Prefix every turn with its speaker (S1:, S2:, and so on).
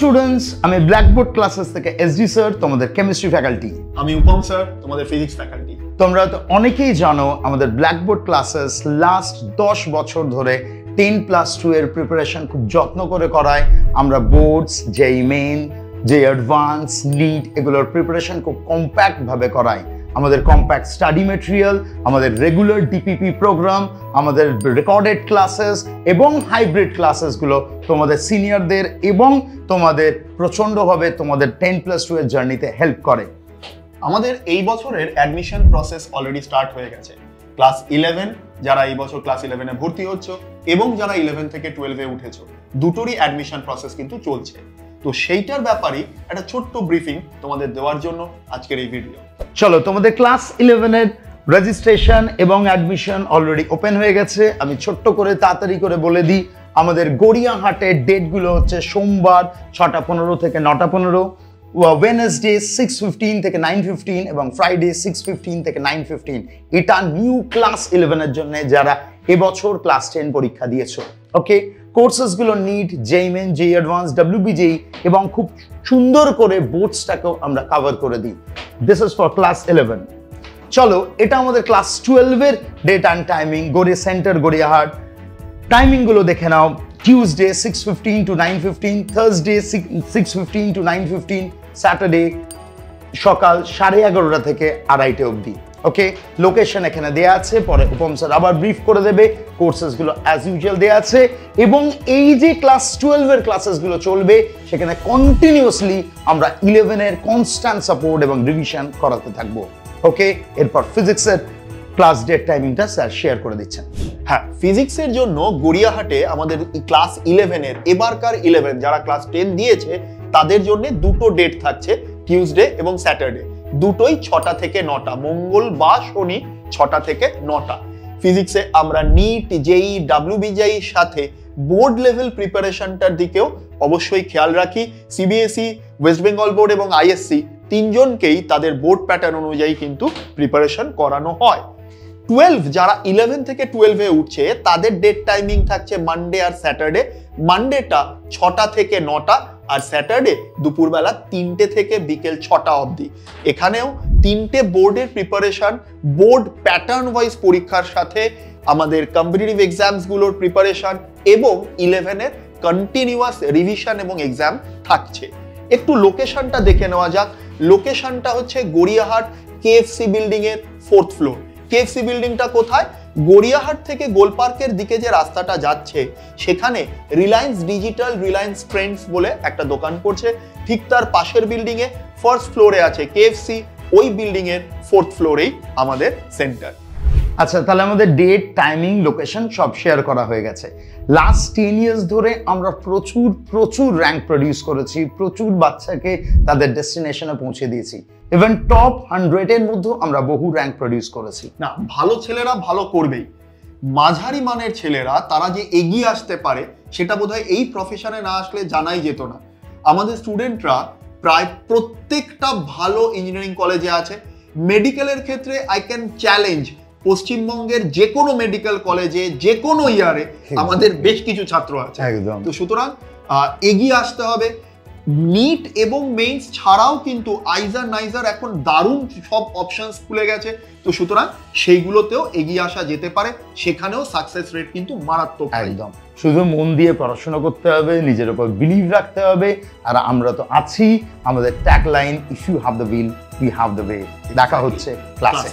S1: Students আমি Blackboard classes থেকে SD sir তোমাদের কেমিস্ট্রি ফ্যাকাল্টি
S2: আমি উপম স্যার তোমাদের ফিজিক্স ফ্যাকাল্টি
S1: তোমরা তো অনেকেই জানো আমাদের ব্ল্যাকবোর্ড ক্লাসেস লাস্ট দশ বছর ধরে টেন প্লাস টু এর প্রিপারেশন খুব যত্ন করে করায়। আমরা বোর্ডস যেই মেন যে অ্যাডভান্স নিট এগুলোর প্রিপারেশন খুব কম্প্যাক্ট ভাবে করাই আমাদের কম্প্যাক্ট স্টাডি মেটেরিয়াল আমাদের রেগুলার ডিপিপি প্রোগ্রাম আমাদের রেকর্ডেড ক্লাসেস এবং হাইব্রিড ক্লাসেসগুলো তোমাদের সিনিয়রদের এবং তোমাদের প্রচণ্ডভাবে তোমাদের টেন প্লাস টু এর জার্নিতে হেল্প করে।
S2: আমাদের এই বছরের অ্যাডমিশন প্রসেস অলরেডি স্টার্ট হয়ে গেছে। ক্লাস ইলেভেন যারা এই বছর ক্লাস ইলেভেনে ভর্তি হচ্ছ এবং যারা ইলেভেন থেকে টুয়েলভে উঠেছো, দুটোরই অ্যাডমিশন প্রসেস কিন্তু চলছে। তো সেইটার ব্যাপারেই একটা ছোট্ট ব্রিফিং তোমাদের দেওয়ার জন্য আজকের এই ভিডিও
S1: চলো, তোমাদের ক্লাস ইলেভেনের রেজিস্ট্রেশন এবং অ্যাডমিশন অলরেডি ওপেন হয়ে গেছে। আমি ছোট্ট করে, তাড়াতাড়ি করে বলে দিই, আমাদের গড়িয়াহাটের ডেটগুলো হচ্ছে সোমবার ছটা পনেরো থেকে নটা পনেরো ওয়েনেসডে সিক্স ফিফটিন থেকে নাইন ফিফটিন এবং ফ্রাইডে সিক্স ফিফটিন থেকে নাইন ফিফটিন এটা নিউ ক্লাস ইলেভেনের জন্য যারা এবছর ক্লাস টেন পরীক্ষা দিয়েছ। Okay কোর্সেসগুলো NEET JEE Main JEE advance WBJEE এবং খুব সুন্দর করে বোর্ডসটাকেও আমরা কভার করে দিই। This is for class eleven চলো, এটা আমাদের ক্লাস টুয়েলভের date and timing Garia centre Gariahat টাইমিংগুলো দেখে নাও। Tuesday six fifteen to nine fifteen Thursday six fifteen to nine fifteen Saturday সকাল সাড়ে এগারোটা থেকে আড়াইটে অবধি। ওকে লোকেশন এখানে দেয়া আছে, পরে উপম স্যার আবার ব্রিফ করে দেবে কোর্সেসগুলো অ্যাজ ইউজুয়াল দেয়া আছে, এবং এই যে ক্লাস টুয়েলভের ক্লাসেসগুলো চলবে, সেখানে কন্টিনিউয়াসলি আমরা ইলেভেনের কনস্ট্যান্ট সাপোর্ট এবং রিভিশন করাতে থাকব। ওকে এরপর ফিজিক্সের ক্লাস ডেট টাইমিংটা স্যার শেয়ার করে দিচ্ছেন।
S2: হ্যাঁ ফিজিক্সের জন্য গড়িয়াহাটে আমাদের ক্লাস ইলেভেনের এবারকার ইলেভেন যারা ক্লাস টেন দিয়েছে, তাদের জন্য দুটো ডেট থাকছে টিউসডে এবং স্যাটারডে দুটোই ছটা থেকে নটা, মঙ্গল বা শনি ছটা থেকে নটা। ফিজিক্সে আমরা নিট জেই ডাব্লিউবিজেই সাথে বোর্ড লেভেল প্রিপারেশনটার দিকেও অবশ্যই খেয়াল রাখি। সিবিএসই ওয়েস্ট বেঙ্গল বোর্ড এবং আইএসসি তিনজনকেই তাদের বোর্ড প্যাটার্ন অনুযায়ী কিন্তু প্রিপারেশন করানো হয়। টুয়েলভ যারা ইলেভেন থেকে টুয়েলভে উঠছে, তাদের ডেট টাইমিং থাকছে মানডে আর স্যাটারডে মানডেটা ছটা থেকে নটা আর স্যাটারডে দুপুরবেলা তিনটে থেকে বিকেল ছটা অবধি। এখানেও তিনটে বোর্ডের প্রিপারেশন বোর্ড প্যাটার্ন ওয়াইজ পরীক্ষার সাথে আমাদের কম্পিটিটিভ এক্সামসগুলোর প্রিপারেশন এবং ইলেভেনের কন্টিনিউয়াস রিভিশন এবং এক্সাম থাকছে। একটু লোকেশনটা দেখে নেওয়া যাক। লোকেশনটা হচ্ছে গড়িয়াহাট কেএফসি বিল্ডিং এর ফোর্থ ফ্লোর কেএফসি বিল্ডিংটা কোথায়? গড়িয়াহাট থেকে গোলপার্কের দিকে যে রাস্তাটা যাচ্ছে, সেখানে রিলায়েন্স ডিজিটাল রিলায়েন্স ট্রেন্ডস বলে একটা দোকান করছে। ঠিক তার পাশের বিল্ডিংয়ে ফার্স্ট ফ্লোরে আছে কেএফসি ওই বিল্ডিংয়ের ফোর্থ ফ্লোরেই আমাদের সেন্টার
S1: আচ্ছা তাহলে আমাদের ডেট টাইমিং লোকেশন সব শেয়ার করা হয়ে গেছে। লাস্ট টেন ইয়ার্স ধরে আমরা প্রচুর প্রচুর র্যাঙ্ক প্রডিউস করেছি, প্রচুর বাচ্চাকে তাদের ডেস্টিনেশনে পৌঁছে দিয়েছি। ইভেন টপ হান্ড্রেডের মধ্যেও আমরা বহু র্যাঙ্ক প্রডিউস করেছি।
S2: না, ভালো ছেলেরা ভালো করবেই। মাঝারি মানের ছেলেরা, তারা যে এগিয়ে আসতে পারে, সেটা বোধহয় এই প্রফেশনে না আসলে জানাই যেত না। আমাদের স্টুডেন্টরা প্রায় প্রত্যেকটা ভালো ইঞ্জিনিয়ারিং কলেজে আছে। মেডিকেলের ক্ষেত্রে আই ক্যান চ্যালেঞ্জ পশ্চিমবঙ্গের যে কোনো মেডিকেল কলেজে যে কোনো ইয়ারে আমাদের বেশ কিছু ছাত্র আছে।
S1: একদম।
S2: তো সুতরাং এগিয়ে আসতে হবে। নিট এবং মেইনস ছাড়াও কিন্তু আইজার নাইজার এখন দারুণ সব অপশনস খুলে গেছে। তো সুতরাং সেইগুলোতেও এগিয়ে আসা যেতে পারে। সেখানেও সাকসেস রেট কিন্তু মারাত্মক।
S1: একদম। শুধু মন দিয়ে পড়াশোনা করতে হবে নিজের উপর বিলিভ রাখতে হবে। আর আমরা তো আছি আমাদের tag line you have the will we have the way দেখা হচ্ছে ক্লাসে।